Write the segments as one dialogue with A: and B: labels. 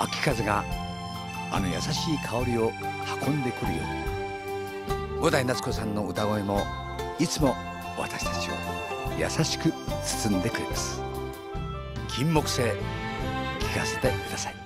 A: 秋風があの優しい香りを運んでくるように五代夏子さんの歌声もいつも私たちを優しく包んでくれます。金木犀聞かせてください。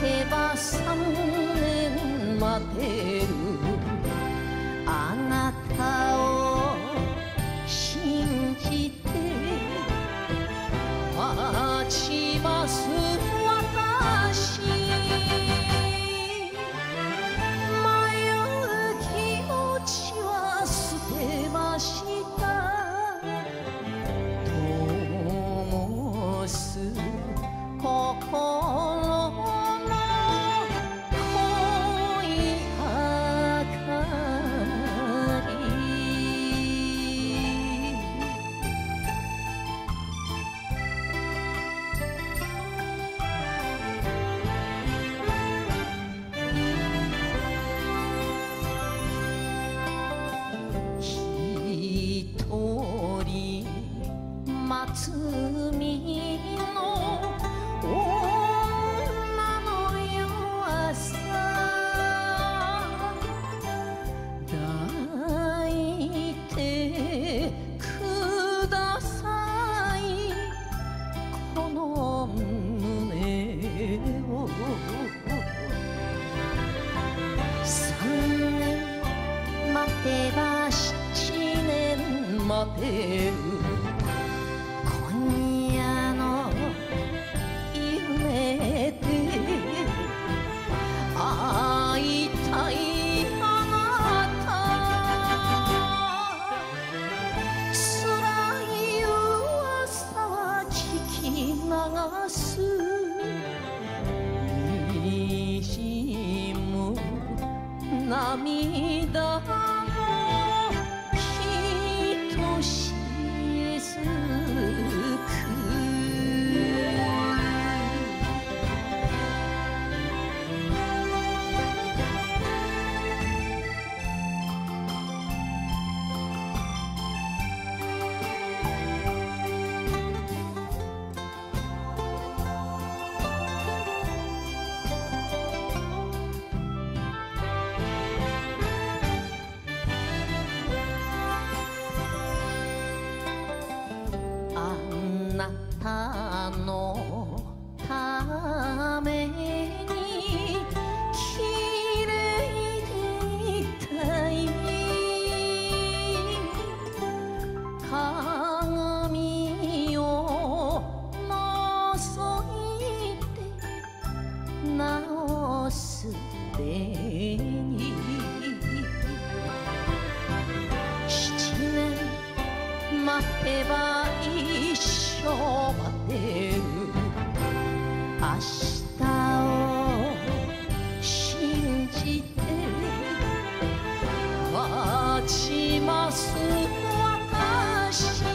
B: 待てば三年待てる待てば七年待てる今夜の夢で会いたいあなた辛い噂は聞き流す。にじむ涙七年待てば一生待てる。明日を信じて待ちます私。